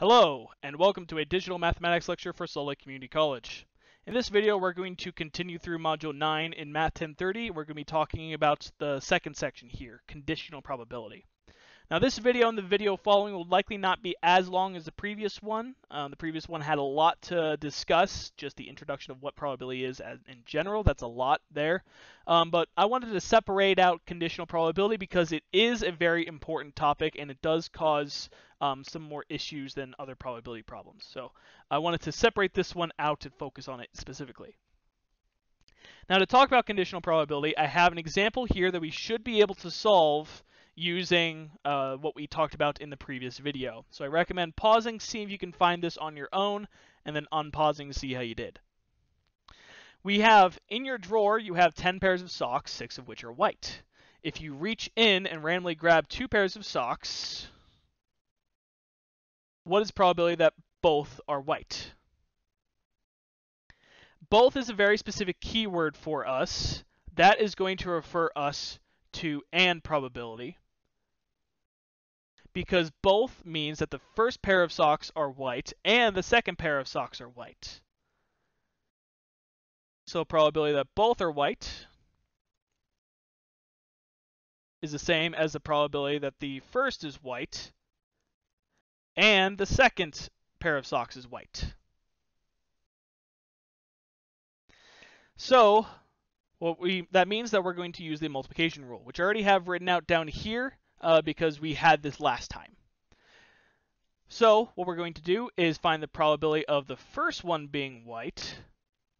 Hello, and welcome to a digital mathematics lecture for Salt Lake Community College. In this video, we're going to continue through Module 9 in Math 1030. We're going to be talking about the second section here, conditional probability. Now this video and the video following will likely not be as long as the previous one. Um, the previous one had a lot to discuss, just the introduction of what probability is as, in general. That's a lot there. Um, but I wanted to separate out conditional probability because it is a very important topic and it does cause um, some more issues than other probability problems. So I wanted to separate this one out and focus on it specifically. Now to talk about conditional probability, I have an example here that we should be able to solve using uh, what we talked about in the previous video. So I recommend pausing, see if you can find this on your own, and then unpausing to see how you did. We have, in your drawer, you have 10 pairs of socks, 6 of which are white. If you reach in and randomly grab two pairs of socks, what is probability that both are white? Both is a very specific keyword for us. That is going to refer us to and probability because both means that the first pair of socks are white and the second pair of socks are white. So probability that both are white is the same as the probability that the first is white and the second pair of socks is white. So what we that means that we're going to use the multiplication rule, which I already have written out down here uh, because we had this last time. So what we're going to do is find the probability of the first one being white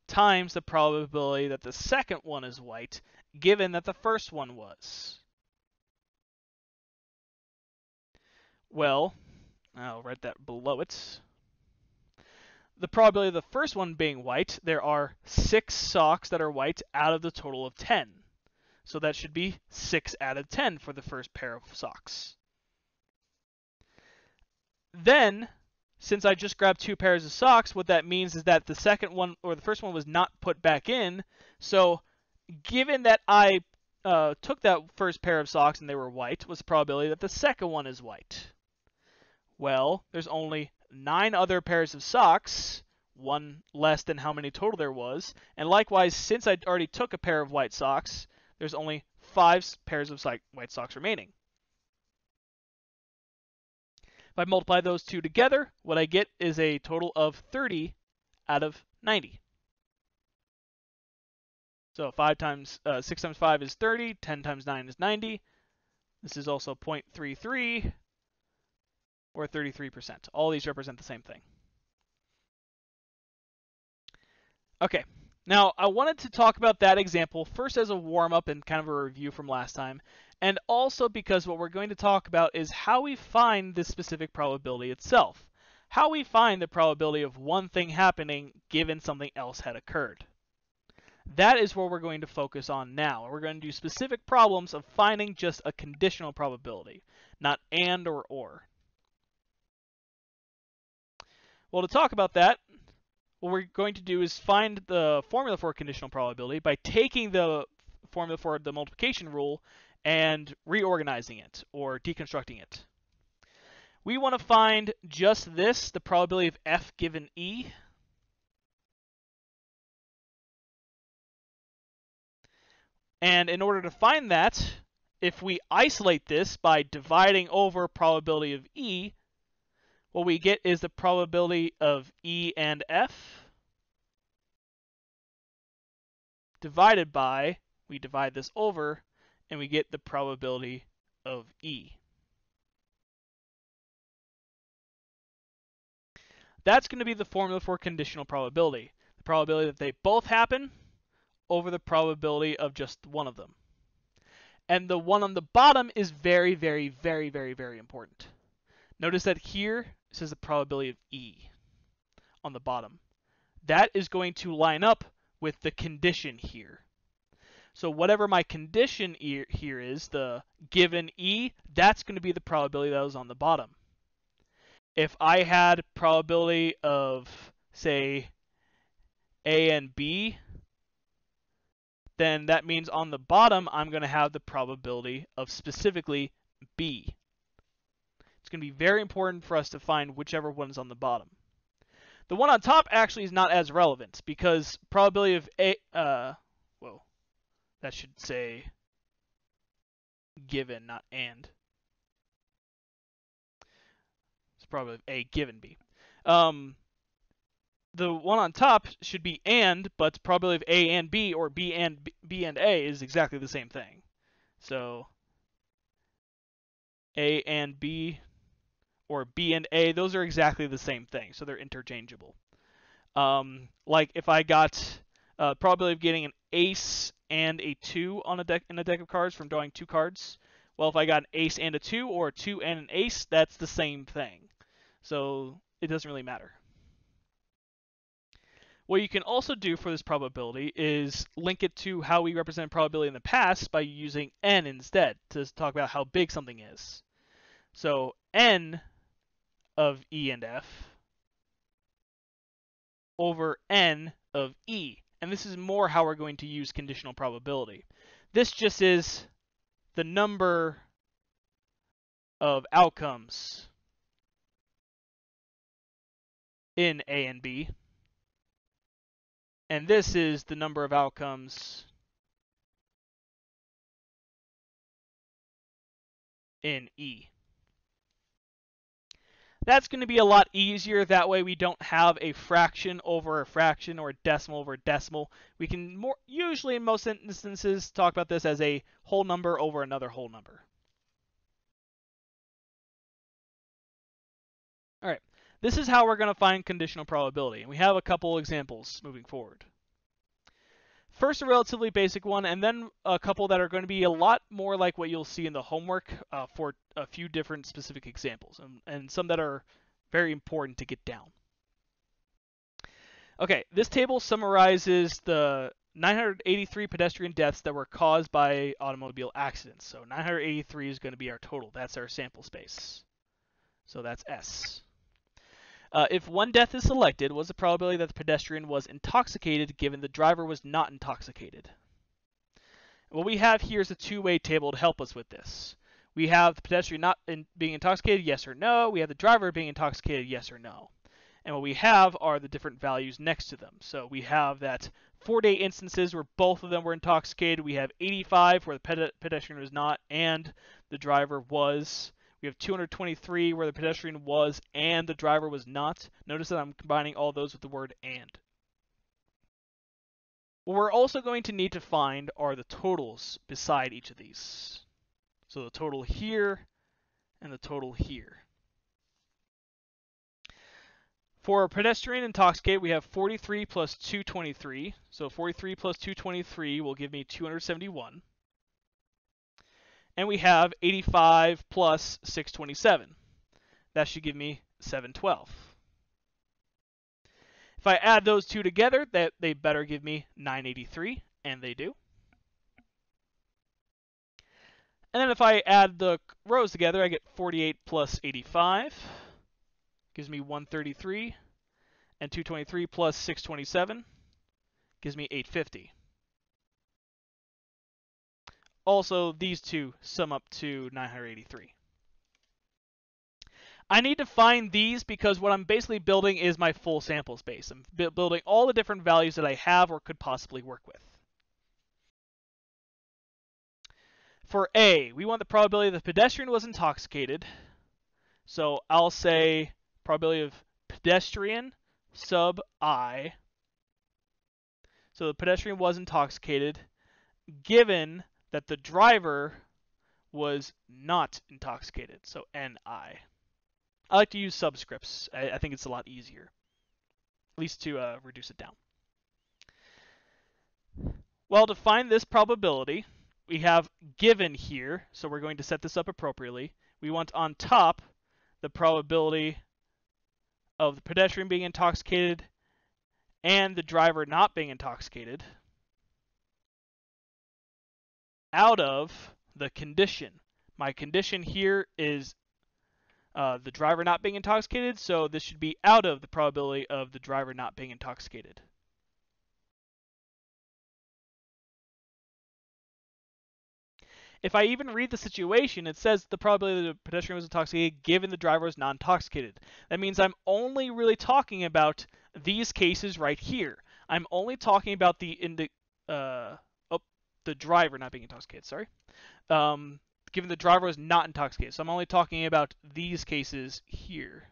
times the probability that the second one is white, given that the first one was. Well, I'll write that below it the probability of the first one being white, there are six socks that are white out of the total of 10. So that should be 6 out of 10 for the first pair of socks. Then, since I just grabbed two pairs of socks, what that means is that the second one, or the first one was not put back in. So given that I uh, took that first pair of socks and they were white, what's the probability that the second one is white? Well, there's only nine other pairs of socks, one less than how many total there was. And likewise, since I already took a pair of white socks, there's only five pairs of white socks remaining. If I multiply those two together, what I get is a total of 30 out of 90. So 5 times, uh, 6 times 5 is 30, 10 times 9 is 90. This is also 0.33 or 33%. All these represent the same thing. Okay, now I wanted to talk about that example first as a warm-up and kind of a review from last time, and also because what we're going to talk about is how we find this specific probability itself. How we find the probability of one thing happening given something else had occurred. That is what we're going to focus on now. We're going to do specific problems of finding just a conditional probability, not and or or. Well, to talk about that, what we're going to do is find the formula for conditional probability by taking the formula for the multiplication rule and reorganizing it or deconstructing it. We want to find just this, the probability of f given e. And in order to find that, if we isolate this by dividing over probability of e, what we get is the probability of E and F divided by, we divide this over, and we get the probability of E. That's going to be the formula for conditional probability. The probability that they both happen over the probability of just one of them. And the one on the bottom is very, very, very, very, very important. Notice that here it says the probability of E on the bottom. That is going to line up with the condition here. So whatever my condition here is, the given E, that's going to be the probability that was on the bottom. If I had probability of, say, A and B, then that means on the bottom I'm going to have the probability of specifically B going to be very important for us to find whichever one is on the bottom. The one on top actually is not as relevant because probability of a uh whoa that should say given not and. It's probably a given b. Um, the one on top should be and, but probability of a and b or b and b, b and a is exactly the same thing. So a and b or b and a, those are exactly the same thing, so they're interchangeable. Um, like if I got uh, probability of getting an ace and a two on a deck in a deck of cards from drawing two cards. Well, if I got an ace and a two or a two and an ace, that's the same thing. So it doesn't really matter. What you can also do for this probability is link it to how we represent probability in the past by using n instead to talk about how big something is. So n of E and F over n of E. And this is more how we're going to use conditional probability. This just is the number of outcomes in A and B. And this is the number of outcomes in E. That's going to be a lot easier. That way we don't have a fraction over a fraction or a decimal over a decimal. We can more usually in most instances talk about this as a whole number over another whole number. All right, this is how we're going to find conditional probability. And we have a couple examples moving forward. First, a relatively basic one, and then a couple that are going to be a lot more like what you'll see in the homework uh, for a few different specific examples, and, and some that are very important to get down. Okay, this table summarizes the 983 pedestrian deaths that were caused by automobile accidents. So 983 is going to be our total. That's our sample space. So that's S. Uh, if one death is selected, what's the probability that the pedestrian was intoxicated given the driver was not intoxicated? What we have here is a two-way table to help us with this. We have the pedestrian not in being intoxicated, yes or no. We have the driver being intoxicated, yes or no. And what we have are the different values next to them. So we have that 48 instances where both of them were intoxicated. We have 85 where the pedestrian was not and the driver was. We have 223 where the pedestrian was and the driver was not. Notice that I'm combining all those with the word and. What we're also going to need to find are the totals beside each of these. So the total here and the total here. For pedestrian intoxicated, we have 43 plus 223. So 43 plus 223 will give me 271 and we have 85 plus 627. That should give me 712. If I add those two together, that they better give me 983, and they do. And then if I add the rows together, I get 48 plus 85, gives me 133, and 223 plus 627 gives me 850. Also, these two sum up to 983. I need to find these because what I'm basically building is my full sample space. I'm building all the different values that I have or could possibly work with. For A, we want the probability that the pedestrian was intoxicated. So I'll say probability of pedestrian sub I. So the pedestrian was intoxicated given that the driver was not intoxicated, so NI. I like to use subscripts. I, I think it's a lot easier, at least to uh, reduce it down. Well, to find this probability, we have given here, so we're going to set this up appropriately. We want on top the probability of the pedestrian being intoxicated and the driver not being intoxicated out of the condition. My condition here is uh, the driver not being intoxicated, so this should be out of the probability of the driver not being intoxicated. If I even read the situation, it says the probability that the pedestrian was intoxicated given the driver was non intoxicated. That means I'm only really talking about these cases right here. I'm only talking about the indi- uh, the driver not being intoxicated. Sorry. Um, given the driver was not intoxicated. So I'm only talking about these cases here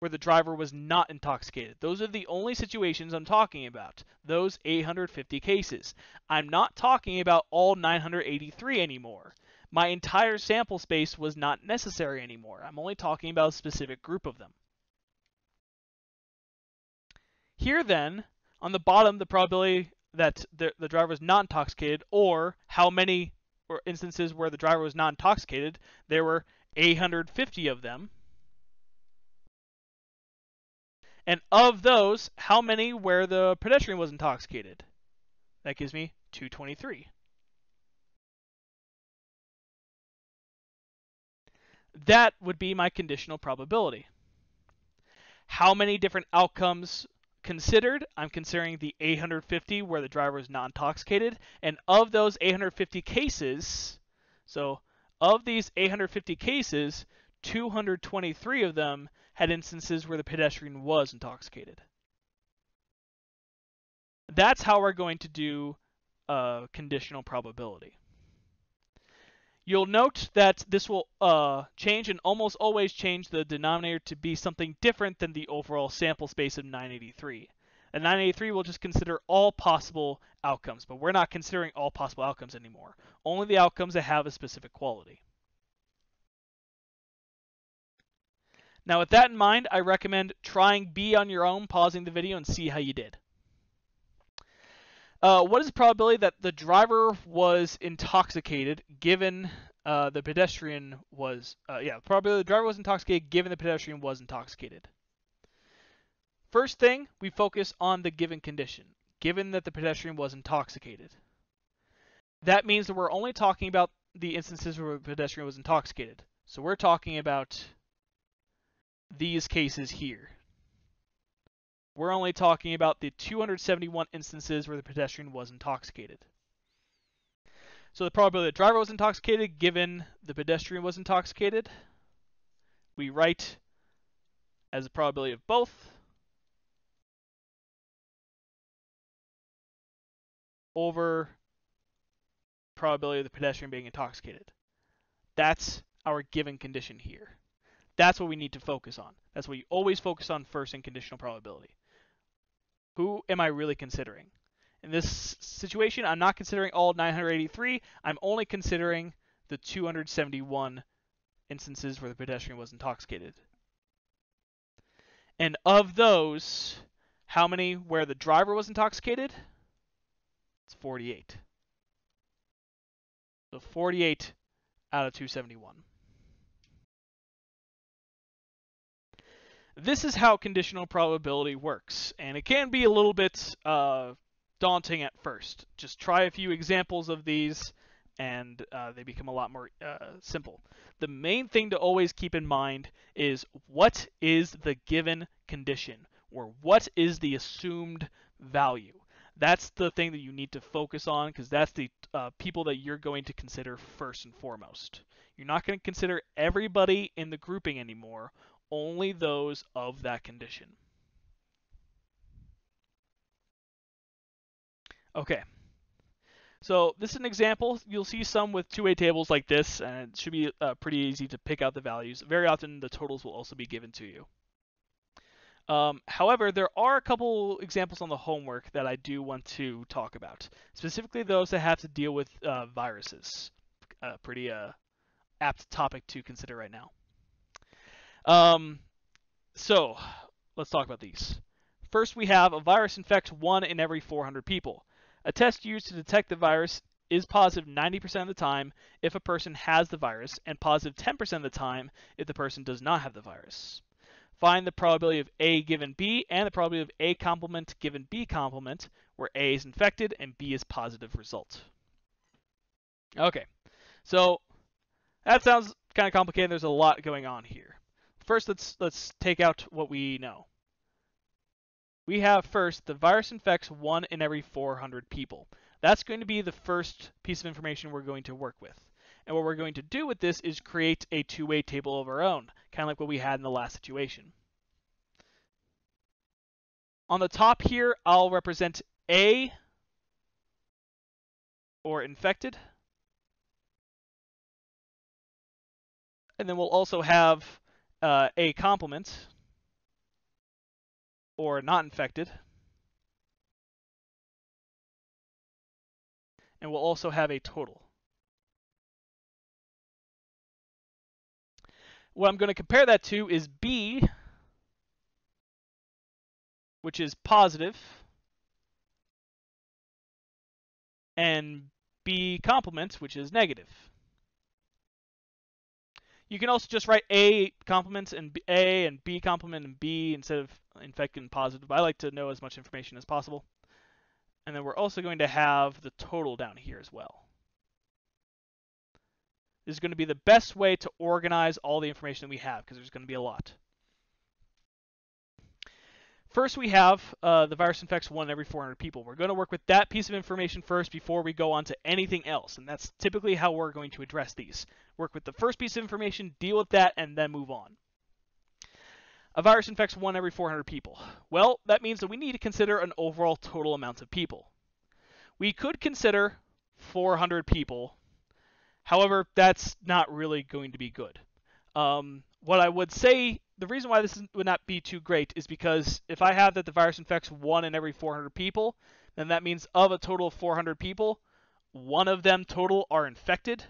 where the driver was not intoxicated. Those are the only situations I'm talking about. Those 850 cases. I'm not talking about all 983 anymore. My entire sample space was not necessary anymore. I'm only talking about a specific group of them. Here then, on the bottom, the probability that the, the driver was not intoxicated or how many instances where the driver was not intoxicated, there were 850 of them. And of those, how many where the pedestrian was intoxicated? That gives me 223. That would be my conditional probability. How many different outcomes considered? I'm considering the 850 where the driver is not intoxicated. And of those 850 cases, so of these 850 cases, 223 of them had instances where the pedestrian was intoxicated. That's how we're going to do uh, conditional probability. You'll note that this will uh, change and almost always change the denominator to be something different than the overall sample space of 983. And 983 will just consider all possible outcomes, but we're not considering all possible outcomes anymore. Only the outcomes that have a specific quality. Now with that in mind, I recommend trying B on your own, pausing the video, and see how you did. Uh, what is the probability that the driver was intoxicated given uh, the pedestrian was, uh, yeah, probability the driver was intoxicated given the pedestrian was intoxicated? First thing, we focus on the given condition, given that the pedestrian was intoxicated. That means that we're only talking about the instances where the pedestrian was intoxicated. So we're talking about these cases here. We're only talking about the 271 instances where the pedestrian was intoxicated. So the probability the driver was intoxicated given the pedestrian was intoxicated, we write as a probability of both over probability of the pedestrian being intoxicated. That's our given condition here. That's what we need to focus on. That's what you always focus on first in conditional probability. Who am I really considering? In this situation, I'm not considering all 983. I'm only considering the 271 instances where the pedestrian was intoxicated. And of those, how many where the driver was intoxicated? It's 48. So 48 out of 271. This is how conditional probability works, and it can be a little bit uh, daunting at first. Just try a few examples of these, and uh, they become a lot more uh, simple. The main thing to always keep in mind is what is the given condition, or what is the assumed value. That's the thing that you need to focus on because that's the uh, people that you're going to consider first and foremost. You're not going to consider everybody in the grouping anymore only those of that condition. Okay. So this is an example. You'll see some with two-way tables like this, and it should be uh, pretty easy to pick out the values. Very often the totals will also be given to you. Um, however, there are a couple examples on the homework that I do want to talk about, specifically those that have to deal with uh, viruses. A pretty uh, apt topic to consider right now. Um, so let's talk about these. First, we have a virus infects one in every 400 people. A test used to detect the virus is positive 90% of the time if a person has the virus, and positive 10% of the time if the person does not have the virus. Find the probability of A given B and the probability of A complement given B complement, where A is infected and B is positive result. Okay, so that sounds kind of complicated. There's a lot going on here first let's let's take out what we know. We have first the virus infects one in every 400 people. That's going to be the first piece of information we're going to work with. And what we're going to do with this is create a two-way table of our own, kind of like what we had in the last situation. On the top here, I'll represent A or infected. And then we'll also have uh, A complement or not infected. And we'll also have a total. What I'm going to compare that to is B, which is positive, and B complement, which is negative. You can also just write A complement and B, A and B complement and B instead of infected and positive. I like to know as much information as possible. And then we're also going to have the total down here as well. This is going to be the best way to organize all the information that we have because there's going to be a lot. First, we have uh, the virus infects one every 400 people. We're going to work with that piece of information first before we go on to anything else, and that's typically how we're going to address these. Work with the first piece of information, deal with that, and then move on. A virus infects one every 400 people. Well, that means that we need to consider an overall total amount of people. We could consider 400 people. However, that's not really going to be good. Um, what I would say the reason why this would not be too great is because if I have that the virus infects one in every 400 people, then that means of a total of 400 people, one of them total are infected,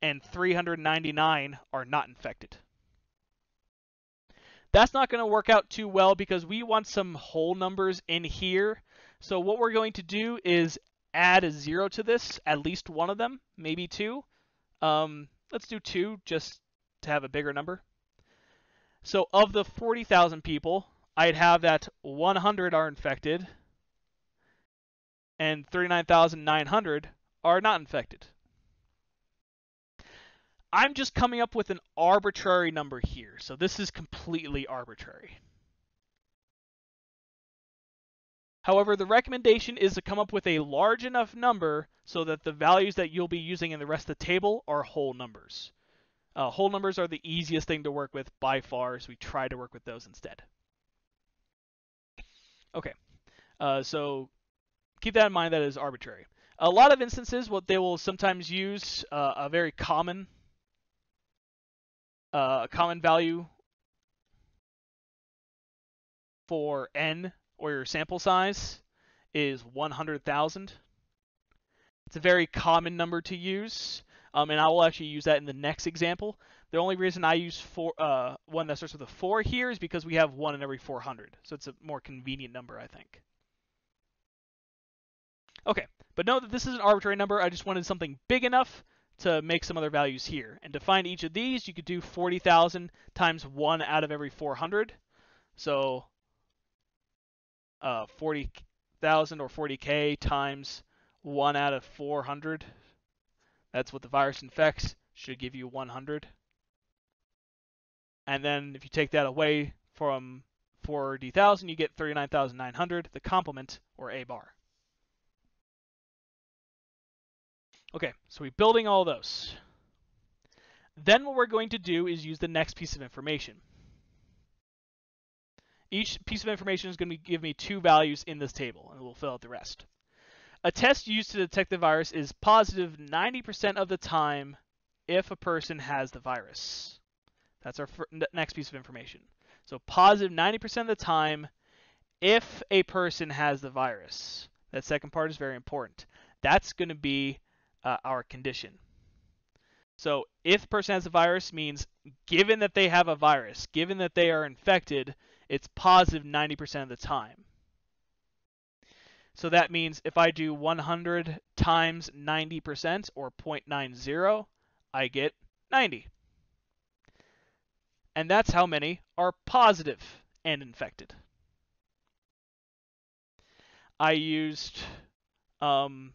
and 399 are not infected. That's not going to work out too well because we want some whole numbers in here. So what we're going to do is add a zero to this, at least one of them, maybe two. Um, let's do two just to have a bigger number. So of the 40,000 people, I'd have that 100 are infected and 39,900 are not infected. I'm just coming up with an arbitrary number here, so this is completely arbitrary. However, the recommendation is to come up with a large enough number so that the values that you'll be using in the rest of the table are whole numbers. Uh, whole numbers are the easiest thing to work with by far, so we try to work with those instead. Okay, uh, so keep that in mind that is arbitrary. A lot of instances, what they will sometimes use uh, a very common uh, common value for n or your sample size is 100,000. It's a very common number to use. Um, and I will actually use that in the next example. The only reason I use four, uh, one that starts with a 4 here is because we have 1 in every 400. So it's a more convenient number, I think. Okay, but note that this is an arbitrary number. I just wanted something big enough to make some other values here. And to find each of these, you could do 40,000 times 1 out of every 400. So uh, 40,000 or 40k times 1 out of 400 that's what the virus infects. Should give you 100. And then if you take that away from 40,000, you get 39,900, the complement, or A bar. Okay, so we're building all those. Then what we're going to do is use the next piece of information. Each piece of information is going to give me two values in this table, and we'll fill out the rest. A test used to detect the virus is positive 90% of the time if a person has the virus. That's our next piece of information. So positive 90% of the time if a person has the virus. That second part is very important. That's going to be uh, our condition. So if a person has a virus means given that they have a virus, given that they are infected, it's positive 90% of the time. So that means if I do 100 times 90% or 0.90, I get 90. And that's how many are positive and infected. I used, um,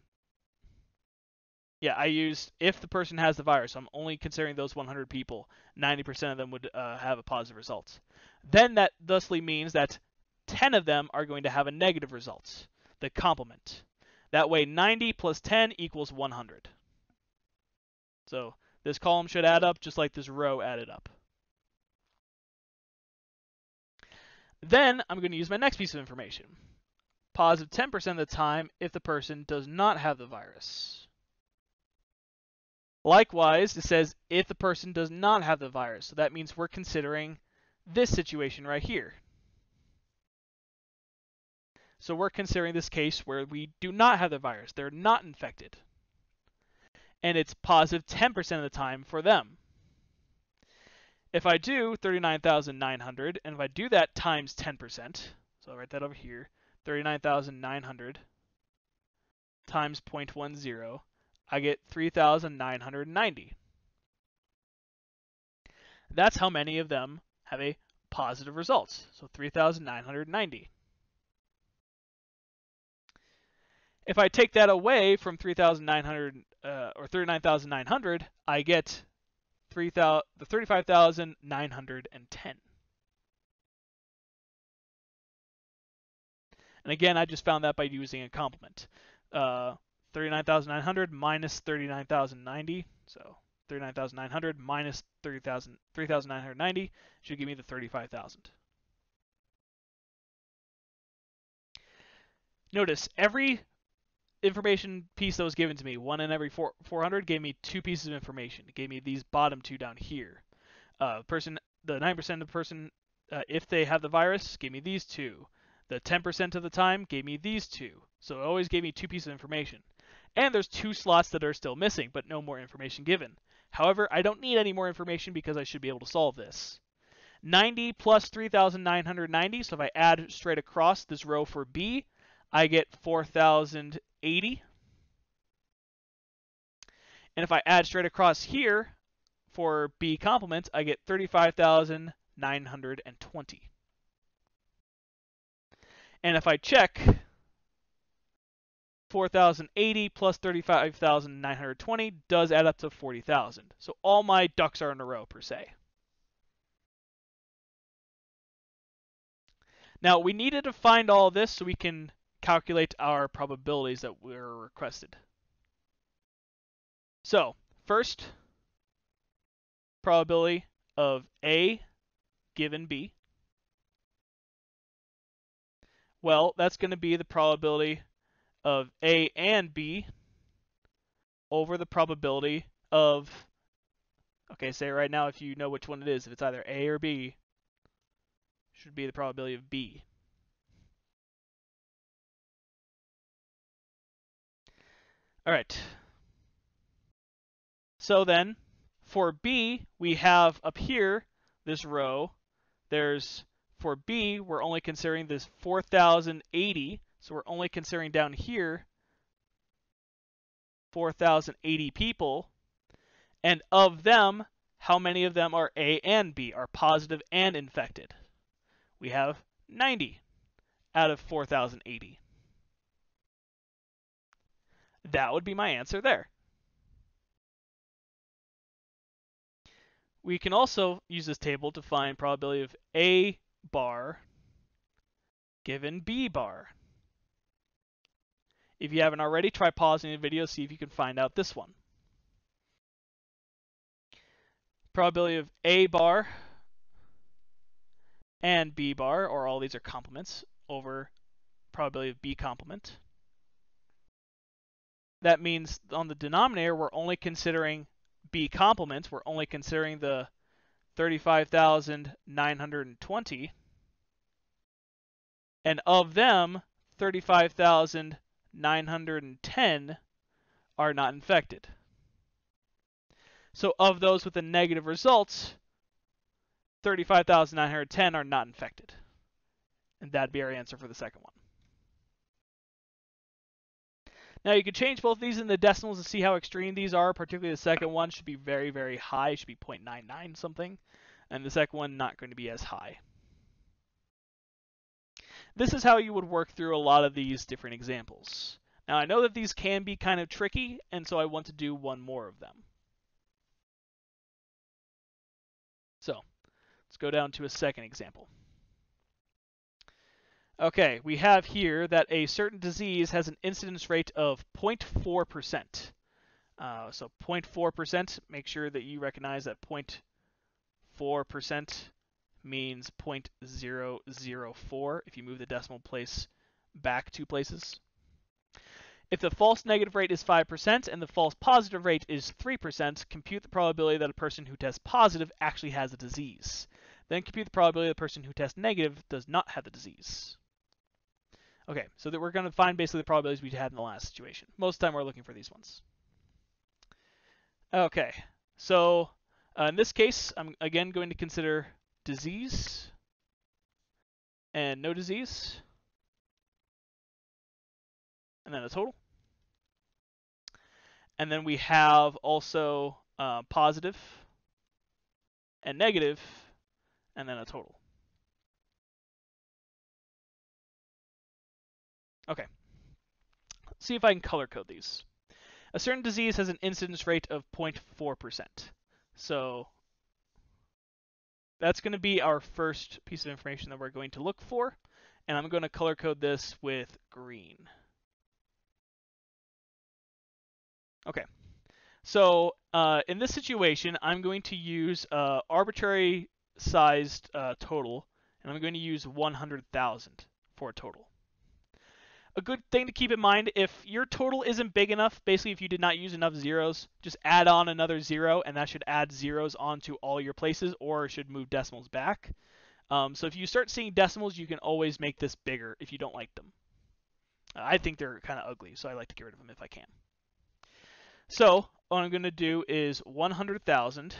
yeah, I used if the person has the virus. I'm only considering those 100 people. 90% of them would uh, have a positive result. Then that thusly means that 10 of them are going to have a negative result the complement. That way 90 plus 10 equals 100. So this column should add up just like this row added up. Then I'm going to use my next piece of information. Positive 10% of the time if the person does not have the virus. Likewise, it says if the person does not have the virus. So that means we're considering this situation right here. So we're considering this case where we do not have the virus. They're not infected. And it's positive 10% of the time for them. If I do 39,900, and if I do that times 10%, so I'll write that over here, 39,900 times 0.10, I get 3,990. That's how many of them have a positive result. So 3,990. If I take that away from 3,900 uh, or 39,900, I get 3, 000, the 35,910. And again, I just found that by using a complement. Uh, 39,900 minus 39,090, so 39,900 minus 30,000, 3,990 should give me the 35,000. Notice every information piece that was given to me, one in every four, 400, gave me two pieces of information. It gave me these bottom two down here. Uh, person, the 9% of the person, uh, if they have the virus, gave me these two. The 10% of the time gave me these two. So it always gave me two pieces of information. And there's two slots that are still missing, but no more information given. However, I don't need any more information because I should be able to solve this. 90 plus 3,990, so if I add straight across this row for B, I get 4,080. And if I add straight across here for B complement, I get 35,920. And if I check 4,080 plus 35,920 does add up to 40,000. So all my ducks are in a row per se. Now we needed to find all this so we can calculate our probabilities that were requested. So, first, probability of A given B. Well, that's going to be the probability of A and B over the probability of, okay, say right now if you know which one it is, if it's either A or B, should be the probability of B. All right. So then, for B, we have up here this row. There's, for B, we're only considering this 4,080. So we're only considering down here 4,080 people. And of them, how many of them are A and B, are positive and infected? We have 90 out of 4,080. That would be my answer there. We can also use this table to find probability of A bar given B bar. If you haven't already, try pausing the video, see if you can find out this one. Probability of A bar and B bar, or all these are complements, over probability of B complement that means on the denominator, we're only considering B complements. We're only considering the 35,920. And of them, 35,910 are not infected. So of those with the negative results, 35,910 are not infected. And that'd be our answer for the second one. Now you can change both these in the decimals to see how extreme these are, particularly the second one should be very, very high, it should be 0.99 something, and the second one not going to be as high. This is how you would work through a lot of these different examples. Now I know that these can be kind of tricky, and so I want to do one more of them. So, let's go down to a second example. Okay, we have here that a certain disease has an incidence rate of 0.4%. Uh, so 0.4%, make sure that you recognize that 0.4% means 0.004 if you move the decimal place back two places. If the false negative rate is 5% and the false positive rate is 3%, compute the probability that a person who tests positive actually has a disease. Then compute the probability that the person who tests negative does not have the disease. Okay, so that we're going to find basically the probabilities we had in the last situation. Most of the time we're looking for these ones. Okay, so uh, in this case, I'm again going to consider disease and no disease, and then a total. And then we have also uh, positive and negative, and then a total. Okay. Let's see if I can color code these. A certain disease has an incidence rate of 0.4%. So that's going to be our first piece of information that we're going to look for. And I'm going to color code this with green. Okay. So uh, in this situation, I'm going to use uh, arbitrary sized uh, total, and I'm going to use 100,000 for a total a good thing to keep in mind if your total isn't big enough, basically if you did not use enough zeros, just add on another zero and that should add zeros onto all your places or should move decimals back. Um, so if you start seeing decimals, you can always make this bigger if you don't like them. I think they're kind of ugly, so I like to get rid of them if I can. So what I'm going to do is 100,000.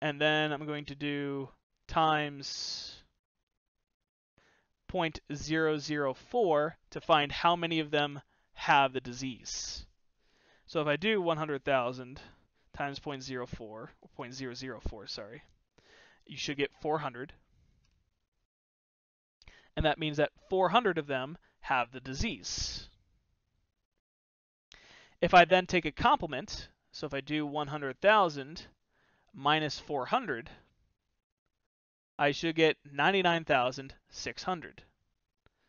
And then I'm going to do times 0.004 to find how many of them have the disease. So if I do 100,000 times 0.04, or 0.004, sorry, you should get 400. And that means that 400 of them have the disease. If I then take a complement, so if I do 100,000 minus 400, I should get 99,600.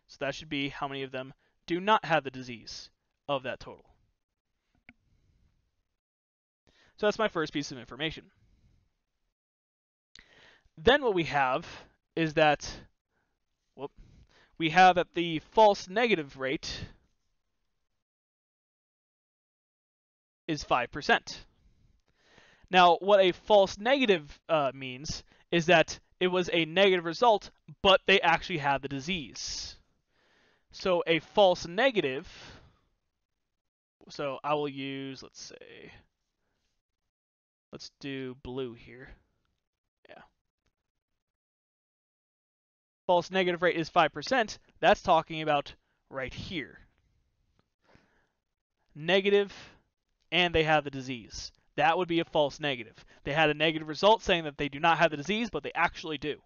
So that should be how many of them do not have the disease of that total. So that's my first piece of information. Then what we have is that whoop, we have that the false negative rate is 5%. Now, what a false negative uh, means is that it was a negative result, but they actually had the disease. So a false negative, so I will use, let's say, let's do blue here. Yeah. False negative rate is 5%. That's talking about right here. Negative, and they have the disease that would be a false negative. They had a negative result saying that they do not have the disease, but they actually do.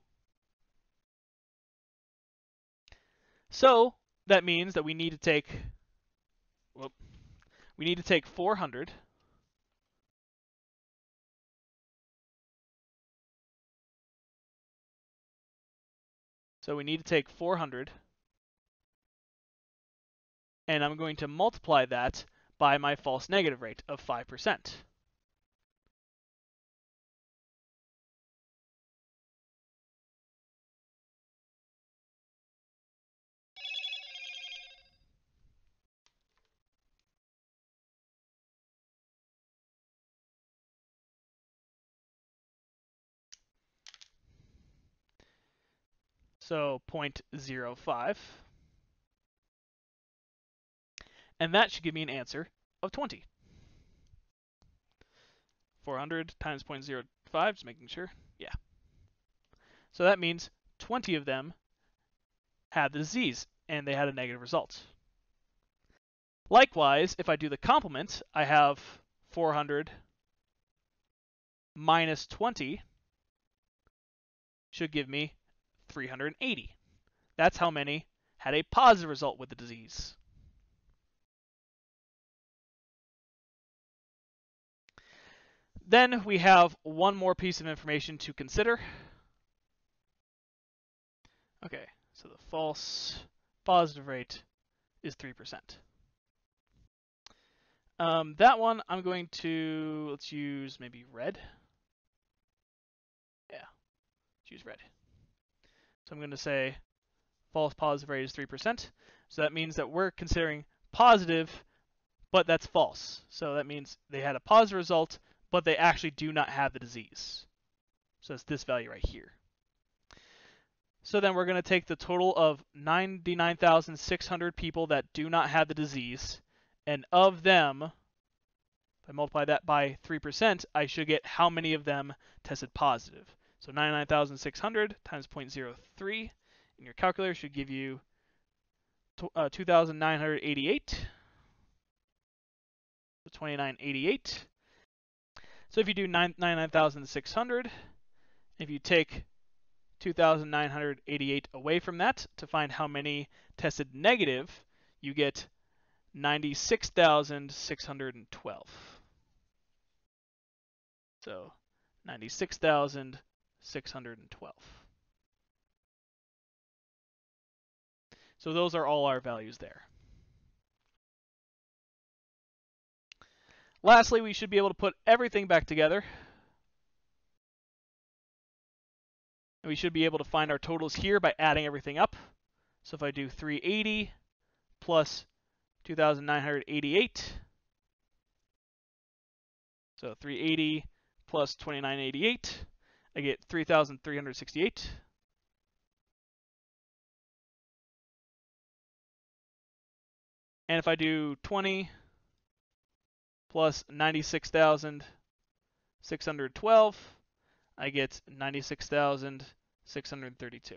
So that means that we need to take whoop, we need to take 400 So we need to take 400 and I'm going to multiply that by my false negative rate of 5%. So 0.05. And that should give me an answer of 20. 400 times 0.05, just making sure. Yeah. So that means 20 of them had the disease, and they had a negative result. Likewise, if I do the complement, I have 400 minus 20 should give me 380. That's how many had a positive result with the disease. Then we have one more piece of information to consider. Okay, so the false positive rate is 3%. Um, that one, I'm going to, let's use maybe red. Yeah, choose red. So I'm going to say false positive rate is 3%. So that means that we're considering positive, but that's false. So that means they had a positive result, but they actually do not have the disease. So it's this value right here. So then we're going to take the total of 99,600 people that do not have the disease, and of them, if I multiply that by 3%, I should get how many of them tested positive. So 99,600 times 0.03 in your calculator should give you uh, 2,988. So 2988. So if you do 99,600, if you take 2,988 away from that to find how many tested negative, you get 96,612. So 96,612. So those are all our values there. Lastly, we should be able to put everything back together. And we should be able to find our totals here by adding everything up. So if I do 380 plus 2,988, so 380 plus 2988, I get 3,368. And if I do 20 plus 96,612, I get 96,632.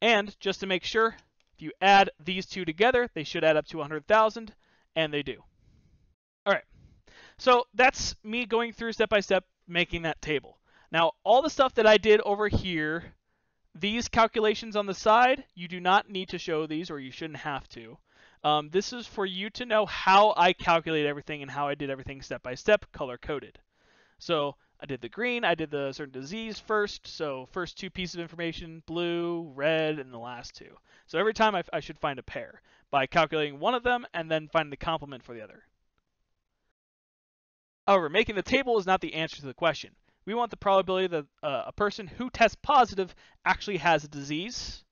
And just to make sure, if you add these two together, they should add up to 100,000, and they do. All right, so that's me going through step by step making that table. Now, all the stuff that I did over here, these calculations on the side, you do not need to show these, or you shouldn't have to. Um, this is for you to know how I calculate everything and how I did everything step by step, color coded. So I did the green, I did the certain disease first. So first two pieces of information, blue, red, and the last two. So every time I, I should find a pair by calculating one of them and then finding the complement for the other. However, making the table is not the answer to the question. We want the probability that uh, a person who tests positive actually has a disease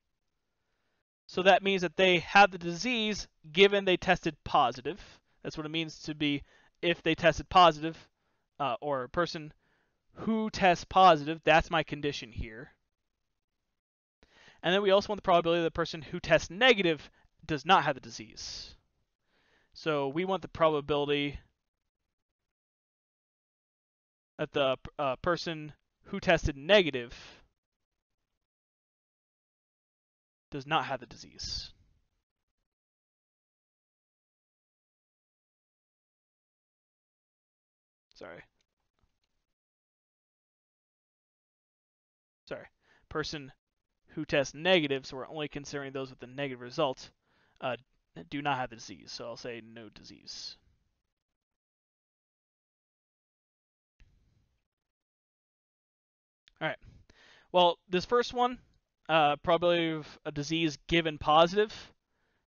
so that means that they have the disease given they tested positive. That's what it means to be if they tested positive, uh, or a person who tests positive. That's my condition here. And then we also want the probability that the person who tests negative does not have the disease. So we want the probability that the uh, person who tested negative does not have the disease. Sorry. Sorry. Person who tests negative, so we're only considering those with the negative result, uh, do not have the disease. So I'll say no disease. All right. Well, this first one, uh, probability of a disease given positive.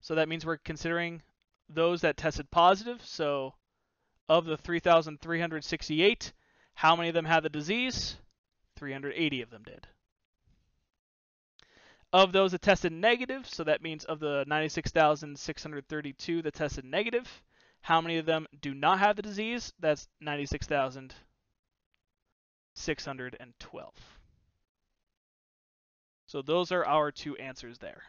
So that means we're considering those that tested positive. So of the 3,368, how many of them had the disease? 380 of them did. Of those that tested negative, so that means of the 96,632 that tested negative, how many of them do not have the disease? That's 96,612. So those are our two answers there.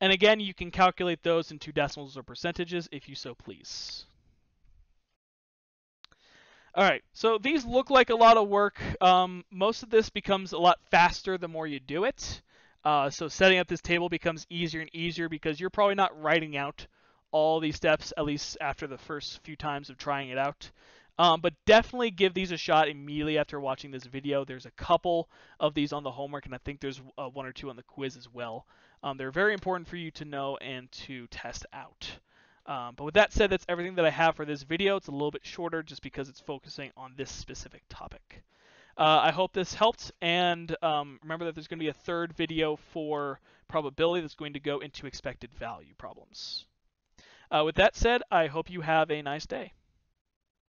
And again, you can calculate those into decimals or percentages if you so please. All right, so these look like a lot of work. Um, most of this becomes a lot faster the more you do it. Uh, so setting up this table becomes easier and easier because you're probably not writing out all these steps, at least after the first few times of trying it out. Um, but definitely give these a shot immediately after watching this video. There's a couple of these on the homework, and I think there's uh, one or two on the quiz as well. Um, they're very important for you to know and to test out. Um, but with that said, that's everything that I have for this video. It's a little bit shorter just because it's focusing on this specific topic. Uh, I hope this helped, and um, remember that there's going to be a third video for probability that's going to go into expected value problems. Uh, with that said, I hope you have a nice day.